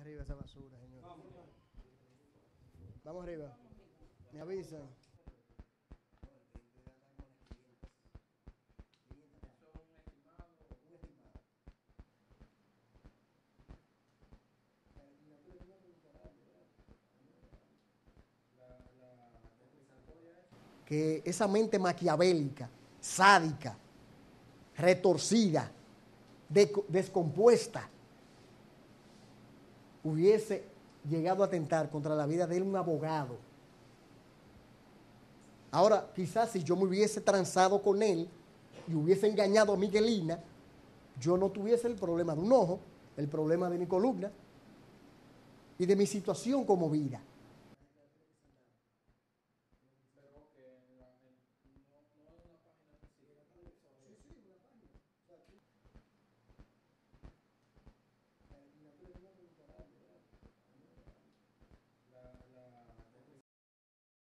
arriba esa basura, señor. Vamos arriba. Me avisan. que esa mente maquiavélica, sádica, retorcida, de- descompuesta, hubiese llegado a atentar contra la vida de un abogado. Ahora, quizás si yo me hubiese transado con él y hubiese engañado a Miguelina, yo no tuviese el problema de un ojo, el problema de mi columna y de mi situación como vida.